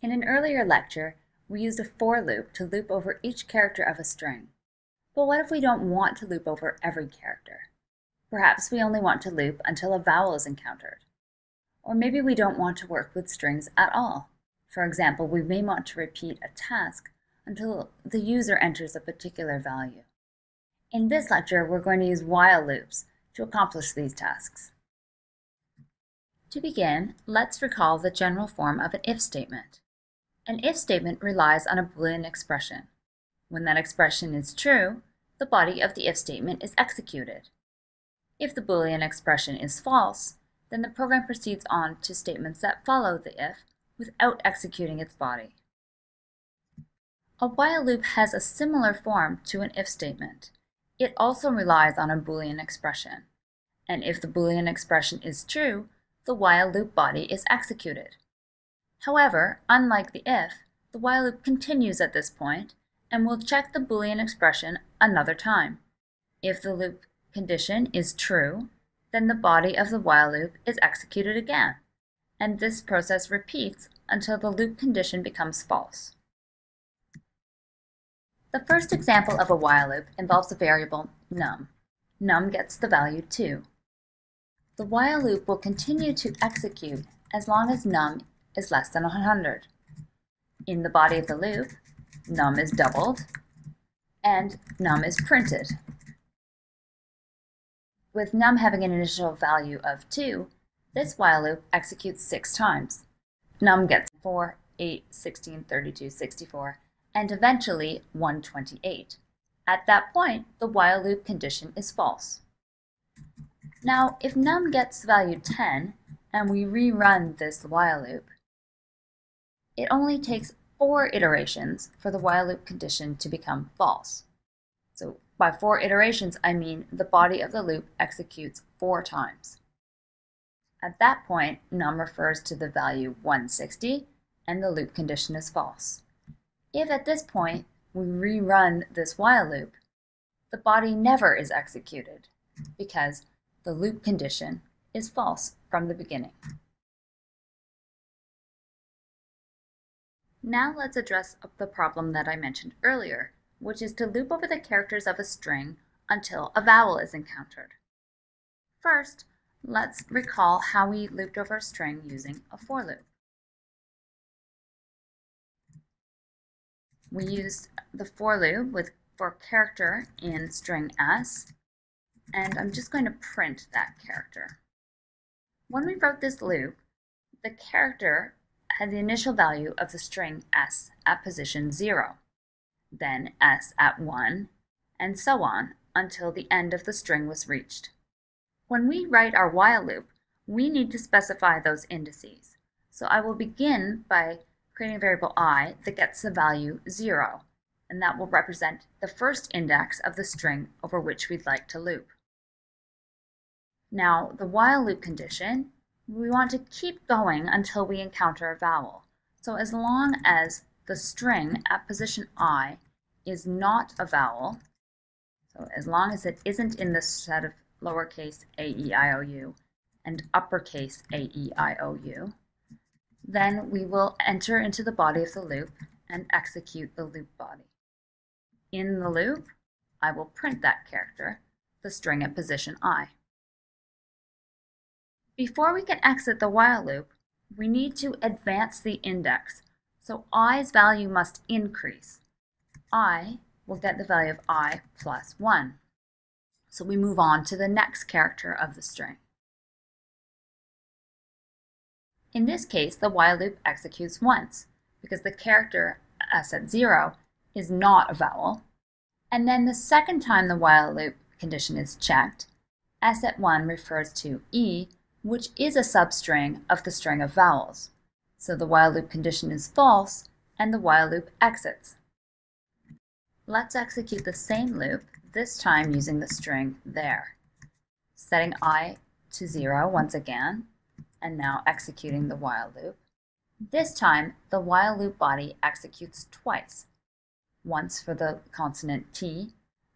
In an earlier lecture, we used a for loop to loop over each character of a string. But what if we don't want to loop over every character? Perhaps we only want to loop until a vowel is encountered. Or maybe we don't want to work with strings at all. For example, we may want to repeat a task until the user enters a particular value. In this lecture, we're going to use while loops to accomplish these tasks. To begin, let's recall the general form of an if statement. An if statement relies on a Boolean expression. When that expression is true, the body of the if statement is executed. If the Boolean expression is false, then the program proceeds on to statements that follow the if without executing its body. A while loop has a similar form to an if statement. It also relies on a Boolean expression. And if the Boolean expression is true, the while loop body is executed. However, unlike the if, the while loop continues at this point and will check the Boolean expression another time. If the loop condition is true, then the body of the while loop is executed again, and this process repeats until the loop condition becomes false. The first example of a while loop involves a variable num. Num gets the value 2. The while loop will continue to execute as long as num is less than 100. In the body of the loop, num is doubled and num is printed. With num having an initial value of 2, this while loop executes 6 times. Num gets 4, 8, 16, 32, 64, and eventually 128. At that point, the while loop condition is false. Now, if num gets value 10, and we rerun this while loop, it only takes four iterations for the while loop condition to become false. So by four iterations, I mean the body of the loop executes four times. At that point, num refers to the value 160, and the loop condition is false. If at this point we rerun this while loop, the body never is executed because the loop condition is false from the beginning. Now let's address the problem that I mentioned earlier, which is to loop over the characters of a string until a vowel is encountered. First, let's recall how we looped over a string using a for loop. We used the for loop with for character in string s and I'm just going to print that character. When we wrote this loop, the character had the initial value of the string s at position 0, then s at 1, and so on until the end of the string was reached. When we write our while loop, we need to specify those indices. So I will begin by creating a variable i that gets the value 0, and that will represent the first index of the string over which we'd like to loop. Now, the while loop condition, we want to keep going until we encounter a vowel. So as long as the string at position i is not a vowel, so as long as it isn't in the set of lowercase a, e, i, o, u and uppercase a, e, i, o, u, then we will enter into the body of the loop and execute the loop body. In the loop, I will print that character, the string at position i. Before we can exit the while loop, we need to advance the index, so i's value must increase. i will get the value of i plus 1. So we move on to the next character of the string. In this case, the while loop executes once, because the character s at 0 is not a vowel. And then the second time the while loop condition is checked, s at 1 refers to e, which is a substring of the string of vowels. So the while loop condition is false, and the while loop exits. Let's execute the same loop, this time using the string there. Setting i to 0 once again, and now executing the while loop. This time, the while loop body executes twice, once for the consonant t,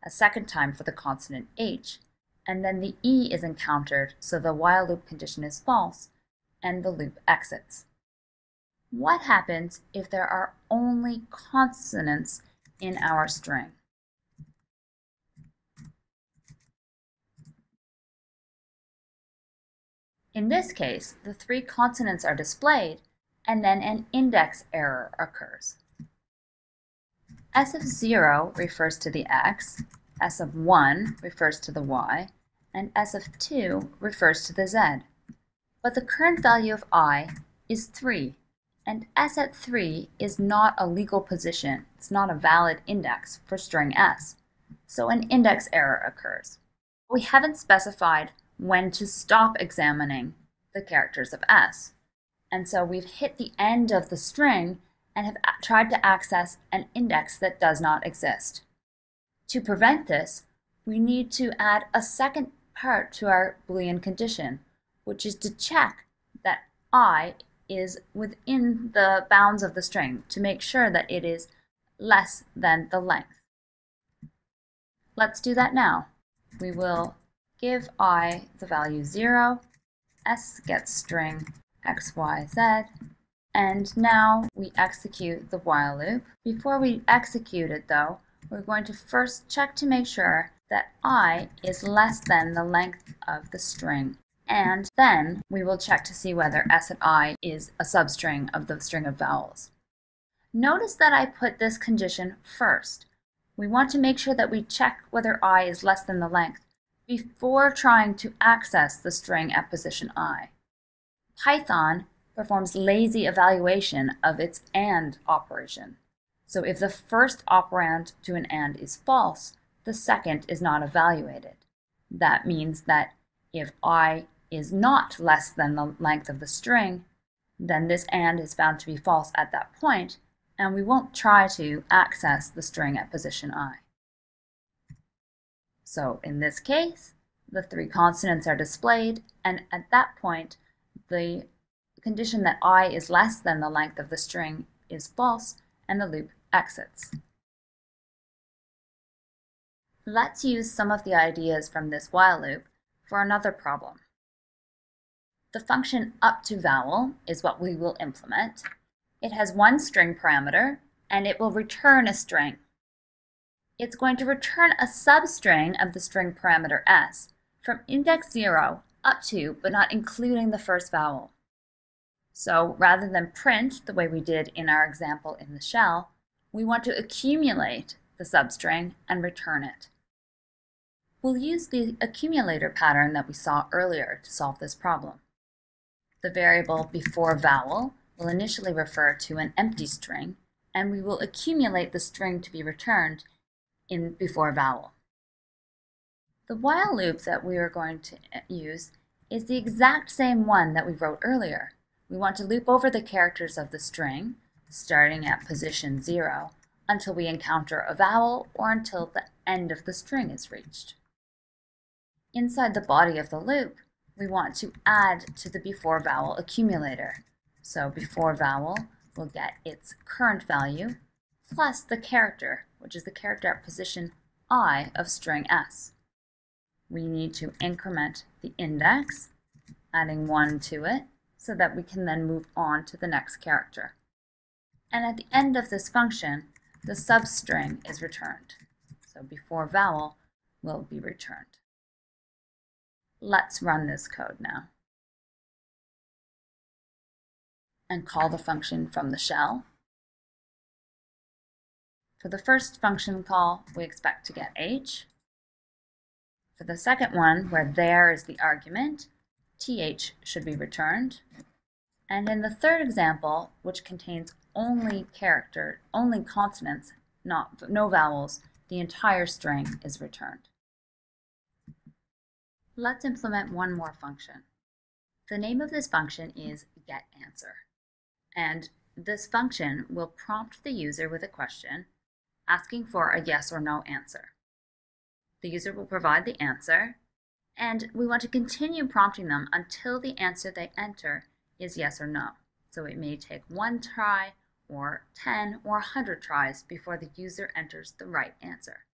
a second time for the consonant h, and then the E is encountered, so the while loop condition is false, and the loop exits. what happens if there are only consonants in our string? In this case, the three consonants are displayed and then an index error occurs. S of 0 refers to the x, S of 1 refers to the y, and S of 2 refers to the z. But the current value of i is 3, and S at 3 is not a legal position. It's not a valid index for string S. So an index error occurs. We haven't specified when to stop examining the characters of S. And so we've hit the end of the string and have tried to access an index that does not exist. To prevent this, we need to add a second part to our Boolean condition, which is to check that i is within the bounds of the string to make sure that it is less than the length. Let's do that now. We will give i the value 0, s gets string x, y, z, and now we execute the while loop. Before we execute it though, we're going to first check to make sure that i is less than the length of the string. And then we will check to see whether s at i is a substring of the string of vowels. Notice that I put this condition first. We want to make sure that we check whether i is less than the length before trying to access the string at position i. Python performs lazy evaluation of its AND operation. So if the first operand to an AND is false, the second is not evaluated. That means that if i is not less than the length of the string, then this AND is found to be false at that point, and we won't try to access the string at position i. So in this case, the three consonants are displayed, and at that point, the condition that i is less than the length of the string is false, and the loop exits. Let's use some of the ideas from this while loop for another problem. The function up to vowel is what we will implement. It has one string parameter, and it will return a string it's going to return a substring of the string parameter s from index 0 up to, but not including the first vowel. So rather than print the way we did in our example in the shell, we want to accumulate the substring and return it. We'll use the accumulator pattern that we saw earlier to solve this problem. The variable before vowel will initially refer to an empty string, and we will accumulate the string to be returned in before vowel. The while loop that we are going to uh, use is the exact same one that we wrote earlier. We want to loop over the characters of the string, starting at position 0, until we encounter a vowel or until the end of the string is reached. Inside the body of the loop, we want to add to the before vowel accumulator. So before vowel will get its current value plus the character which is the character at position i of string s. We need to increment the index, adding 1 to it, so that we can then move on to the next character. And at the end of this function, the substring is returned. So before vowel will be returned. Let's run this code now. And call the function from the shell. For the first function call, we expect to get h. For the second one, where there is the argument, th should be returned. And in the third example, which contains only character, only consonants, not no vowels, the entire string is returned. Let's implement one more function. The name of this function is getAnswer. And this function will prompt the user with a question asking for a yes or no answer. The user will provide the answer, and we want to continue prompting them until the answer they enter is yes or no. So it may take one try, or 10 or 100 tries before the user enters the right answer.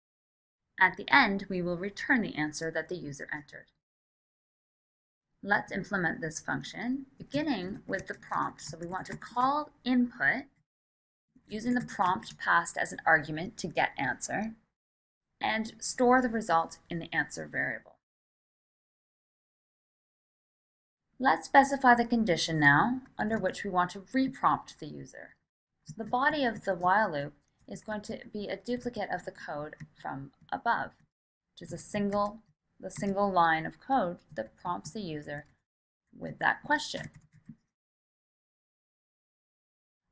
At the end, we will return the answer that the user entered. Let's implement this function, beginning with the prompt. So we want to call input using the prompt passed as an argument to get answer, and store the result in the answer variable. Let's specify the condition now under which we want to reprompt the user. The body of the while loop is going to be a duplicate of the code from above, which is a single, the single line of code that prompts the user with that question.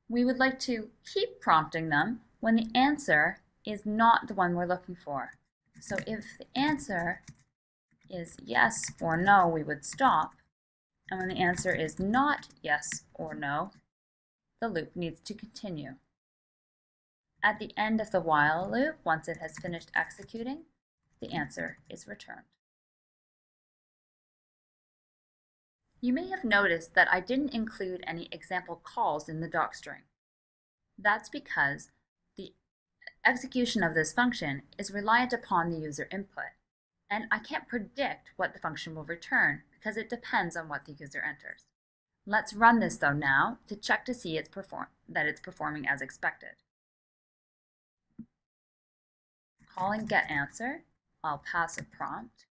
We would like to keep prompting them when the answer is not the one we're looking for. So if the answer is yes or no, we would stop. And when the answer is not yes or no, the loop needs to continue. At the end of the while loop, once it has finished executing, the answer is returned. You may have noticed that I didn't include any example calls in the docstring. That's because the execution of this function is reliant upon the user input, and I can't predict what the function will return because it depends on what the user enters. Let's run this though now to check to see it's perform that it's performing as expected. Calling getAnswer, I'll pass a prompt.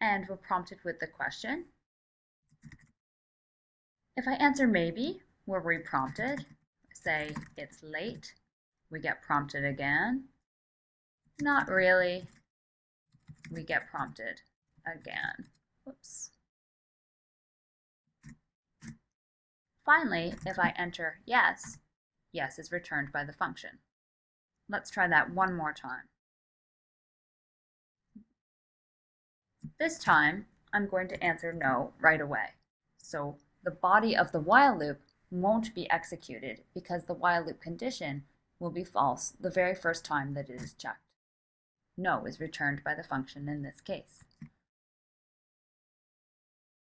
And we're prompted with the question. If I answer maybe, we're reprompted. Say it's late, we get prompted again. Not really, we get prompted again. Whoops. Finally, if I enter yes, yes is returned by the function. Let's try that one more time. This time, I'm going to answer no right away. So the body of the while loop won't be executed because the while loop condition will be false the very first time that it is checked. No is returned by the function in this case.